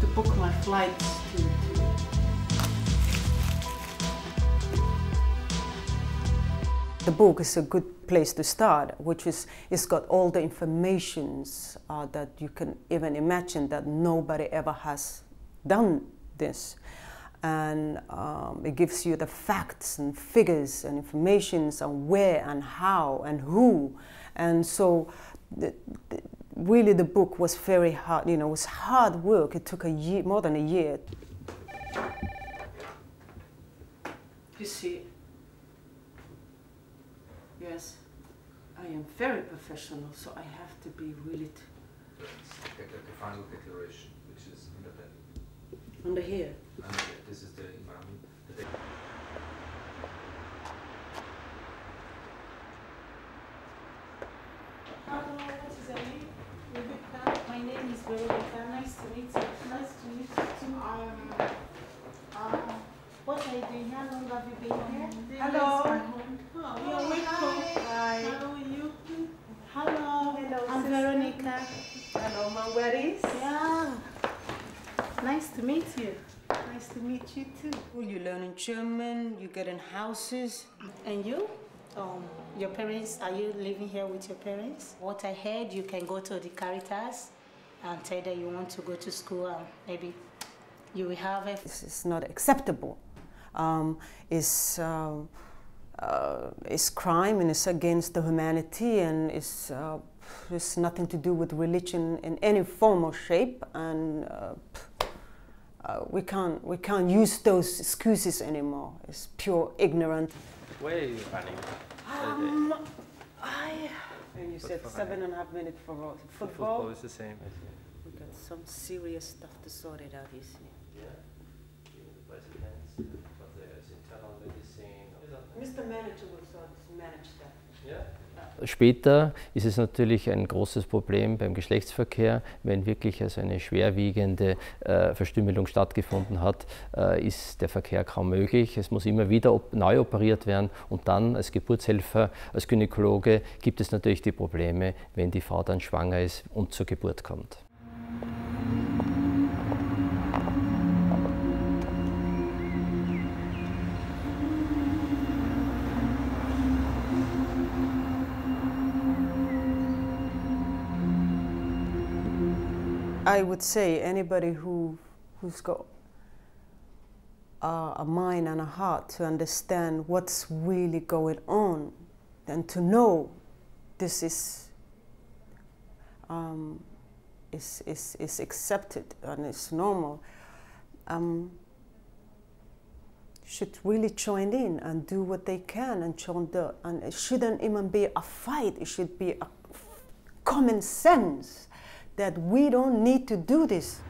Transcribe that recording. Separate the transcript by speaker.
Speaker 1: to, to the book is a good place to start, which is it's got all the informations uh, that you can even imagine that nobody ever has done this, and um, it gives you the facts and figures and informations on where and how and who, and so the, really the book was very hard. You know, it was hard work. It took a year, more than a year. You see. Yes, I am very professional, so I have to be really.
Speaker 2: The, the final declaration, which is under that.
Speaker 1: Under here.
Speaker 2: Under here. This is the um, Imam. The
Speaker 3: Hello, what is your name? Rebecca. My name is Nice to meet you. Nice to meet you too. Um, um, what are you doing? How long have you been here? Hello. Oh, you're welcome. Hi. How are you? Hello.
Speaker 1: Hello,
Speaker 3: I'm
Speaker 1: sister.
Speaker 3: Veronica.
Speaker 1: Hello, my where is?
Speaker 3: Yeah. Nice to meet you. Nice to meet you too.
Speaker 1: You learn in German, you get in houses.
Speaker 3: And you? Um, your parents, are you living here with your parents? What I heard, you can go to the Caritas and tell them you want to go to school and maybe you will have it.
Speaker 1: This is not acceptable. Um, it's, um, uh, it's crime and it's against the humanity and it's, uh, it's nothing to do with religion in any form or shape. And uh, uh, we, can't, we can't use those excuses anymore. It's pure ignorance.
Speaker 4: Where are you running?
Speaker 1: Um, I. And you said seven and a half minutes for ro-
Speaker 4: Football
Speaker 1: football.
Speaker 4: is the same.
Speaker 1: We got some serious stuff to sort it out, you see. Yeah. Mr. Manager will sort of manage that.
Speaker 5: Später ist es natürlich ein großes Problem beim Geschlechtsverkehr. Wenn wirklich also eine schwerwiegende äh, Verstümmelung stattgefunden hat, äh, ist der Verkehr kaum möglich. Es muss immer wieder op neu operiert werden und dann als Geburtshelfer, als Gynäkologe gibt es natürlich die Probleme, wenn die Frau dann schwanger ist und zur Geburt kommt.
Speaker 1: I would say anybody who, who's got a mind and a heart to understand what's really going on and to know this is, um, is, is, is accepted and it's normal, um, should really join in and do what they can and join the, and it shouldn't even be a fight, it should be a common sense that we don't need to do this.